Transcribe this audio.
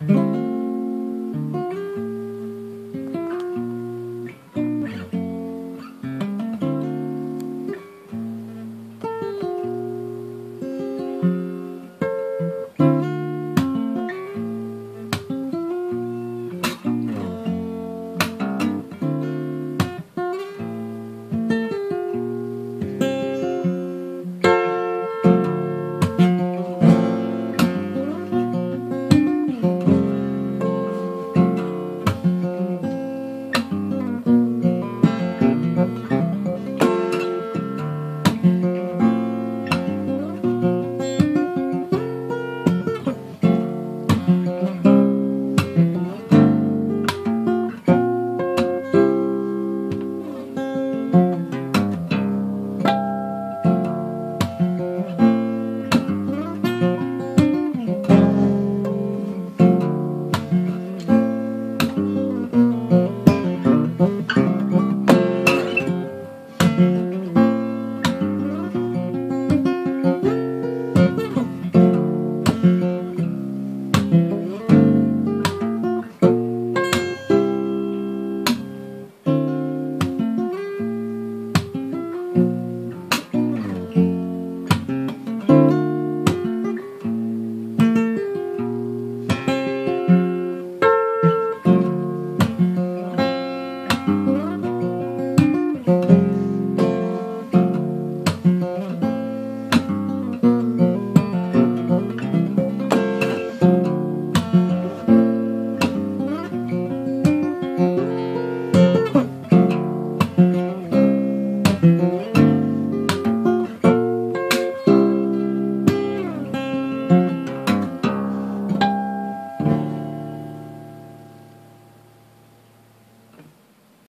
Mm-hmm.